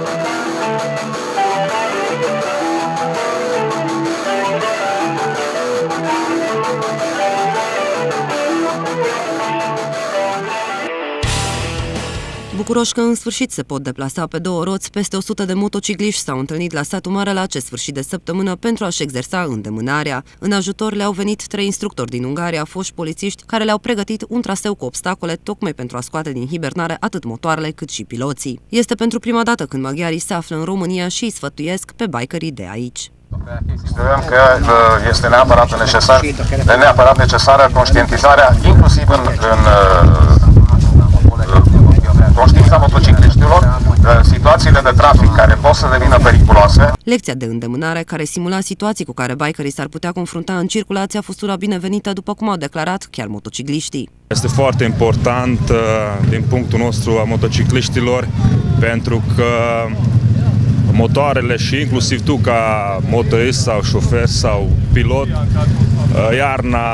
Thank you. Bucuroși că în sfârșit se pot deplasa pe două roți, peste 100 de motocicliști s-au întâlnit la satul mare la acest sfârșit de săptămână pentru a-și exersa îndemânarea. În ajutor le-au venit trei instructori din Ungaria, foști polițiști, care le-au pregătit un traseu cu obstacole tocmai pentru a scoate din hibernare atât motoarele cât și piloții. Este pentru prima dată când maghiarii se află în România și îi sfătuiesc pe bikerii de aici. Considerăm că uh, este neapărat necesar, neapărat necesară conștientizarea, inclusiv în, în conștiința motocicliștilor, situațiile de trafic care pot să devină periculoase. Lecția de îndemânare care simula situații cu care bikerii s-ar putea confrunta în circulație a fost una binevenită, după cum au declarat chiar motocicliștii. Este foarte important uh, din punctul nostru a motocicliștilor pentru că motoarele și inclusiv tu ca motorist sau șofer sau pilot, uh, iarna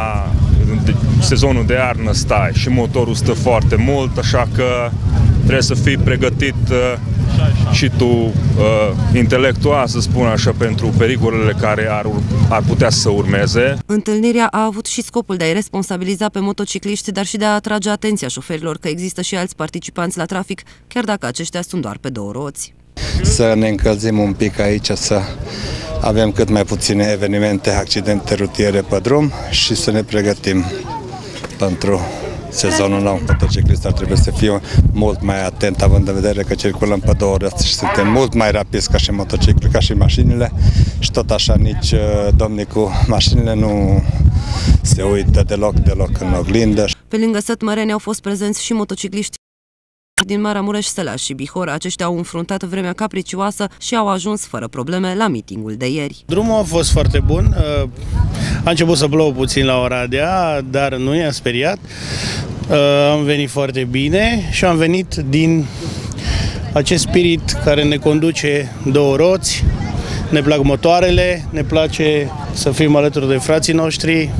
sezonul de iarnă stai și motorul stă foarte mult, așa că trebuie să fii pregătit uh, și tu uh, intelectual, să spun așa, pentru pericolele care ar, ar putea să urmeze. Întâlnirea a avut și scopul de a-i responsabiliza pe motocicliști, dar și de a atrage atenția șoferilor că există și alți participanți la trafic, chiar dacă aceștia sunt doar pe două roți. Să ne încălzim un pic aici, să avem cât mai puține evenimente, accidente rutiere pe drum și să ne pregătim pentru sezonul nou. Motociclistul ar trebui să fie mult mai atent, având în vedere că circulăm pe două ore și suntem mult mai rapizi ca și motocicli, ca și mașinile și tot așa nici uh, domnii cu mașinile nu se uită deloc, deloc în oglindă. Pe lângă Sătmăreni au fost prezenți și motocicliști din Maramureș, Sălaș și Bihor, aceștia au înfruntat vremea capricioasă și au ajuns fără probleme la mitingul de ieri. Drumul a fost foarte bun. Uh, a început să plouă puțin la Oradea, dar nu i-a speriat. Uh, am venit foarte bine și am venit din acest spirit care ne conduce două roți, ne plac motoarele, ne place să fim alături de frații noștri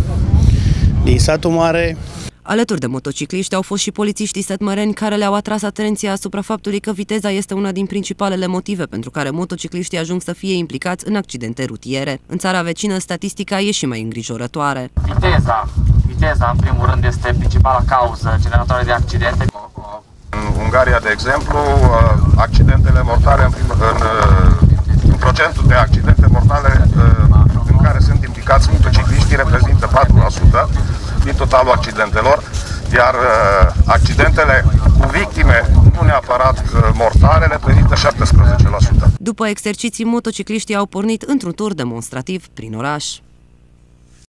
din satul mare. Alături de motocicliști au fost și polițiștii setmăreni care le-au atras atenția asupra faptului că viteza este una din principalele motive pentru care motocicliștii ajung să fie implicați în accidente rutiere. În țara vecină, statistica e și mai îngrijorătoare. Viteza, viteza în primul rând este principala cauză generatoare de accidente. În Ungaria, de exemplu, accidentele mortale în, prim, în, în procentul de accidente mortale în care sunt implicați motocicliștii reprezintă 4% din totalul accidentelor, iar uh, accidentele cu victime, nu neapărat uh, mortale, reprezintă 17%. După exerciții, motocicliștii au pornit într-un tur demonstrativ prin oraș.